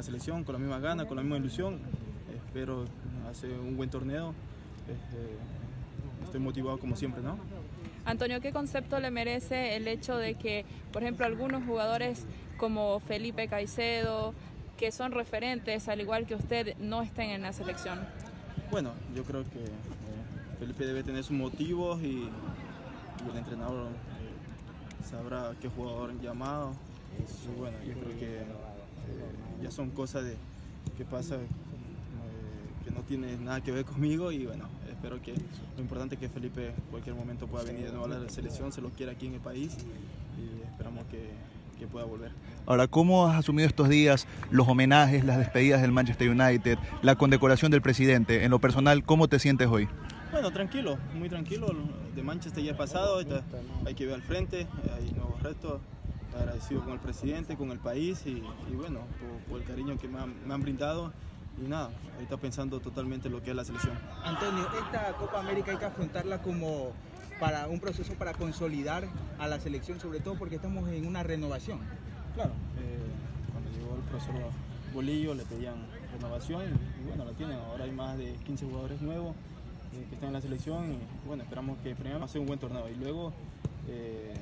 la selección con la misma gana, con la misma ilusión. Espero hacer un buen torneo. Este, estoy motivado como siempre, ¿no? Antonio, ¿qué concepto le merece el hecho de que, por ejemplo, algunos jugadores como Felipe Caicedo, que son referentes, al igual que usted, no estén en la selección? Bueno, yo creo que eh, Felipe debe tener sus motivos y, y el entrenador eh, sabrá qué jugador llamado bueno, yo creo que eh, ya son cosas de, que pasa eh, que no tiene nada que ver conmigo y bueno, espero que lo importante es que Felipe en cualquier momento pueda venir de nuevo a la selección, se lo quiera aquí en el país y esperamos que, que pueda volver. Ahora, ¿cómo has asumido estos días los homenajes, las despedidas del Manchester United, la condecoración del presidente? En lo personal, ¿cómo te sientes hoy? Bueno, tranquilo, muy tranquilo. De Manchester ya ha pasado, hay que ver al frente, hay nuevos retos. Agradecido con el presidente, con el país y, y bueno, por, por, el cariño que me han, me han, brindado. Y nada, ahorita pensando totalmente en lo que es la selección. Antonio, esta Copa América hay que afrontarla como para un proceso para consolidar a la selección, sobre todo porque estamos en una renovación. Claro, eh, cuando llegó el profesor Bolillo le pedían renovación y, y, bueno, la tienen. Ahora hay más de 15 jugadores nuevos eh, que están en la selección y bueno, esperamos que primero hacer un buen torneo y luego eh,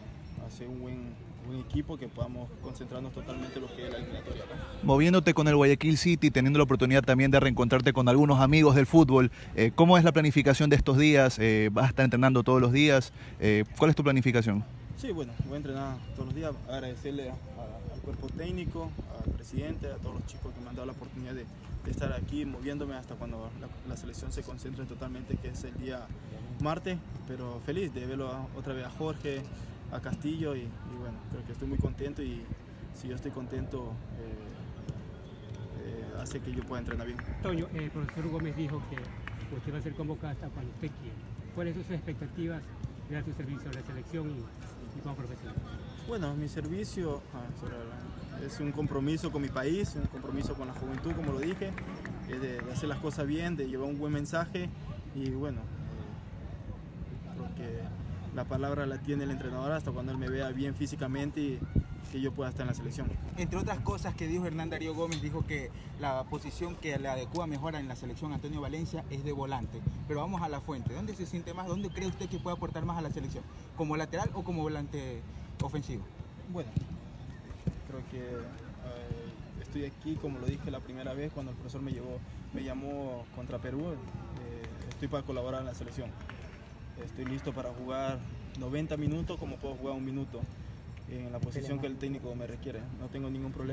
hacer un buen, buen, equipo que podamos concentrarnos totalmente en lo que es la eliminatoria. Moviéndote con el Guayaquil City, teniendo la oportunidad también de reencontrarte con algunos amigos del fútbol, eh, ¿cómo es la planificación de estos días? Eh, ¿Vas a estar entrenando todos los días? Eh, ¿Cuál es tu planificación? Sí, bueno, voy a entrenar todos los días, agradecerle a, a, al cuerpo técnico, al presidente, a todos los chicos que me han dado la oportunidad de, de estar aquí moviéndome hasta cuando la, la, selección se concentre totalmente, que es el día martes, pero feliz de verlo a, otra vez a Jorge, a Castillo y, y, bueno, creo que estoy muy contento y si yo estoy contento eh, eh, hace que yo pueda entrenar bien. Toño, el profesor Gómez dijo que usted va a ser convocado hasta cuando usted quiera. ¿Cuáles son sus expectativas de dar su servicio a la selección y, y como profesional? Bueno, mi servicio ah, es un compromiso con mi país, un compromiso con la juventud, como lo dije, de, de hacer las cosas bien, de llevar un buen mensaje y bueno, eh, creo que la palabra la tiene el entrenador hasta cuando él me vea bien físicamente y que yo pueda estar en la selección. Entre otras cosas que dijo Hernán Darío Gómez, dijo que la posición que le adecua mejor en la selección Antonio Valencia es de volante. Pero vamos a la fuente. ¿Dónde se siente más? ¿Dónde cree usted que puede aportar más a la selección? ¿Como lateral o como volante ofensivo? Bueno, creo que eh, estoy aquí, como lo dije la primera vez cuando el profesor me, llevó, me llamó contra Perú. Eh, estoy para colaborar en la selección. Estoy listo para jugar 90 minutos como puedo jugar un minuto en la posición que el técnico me requiere. No tengo ningún problema.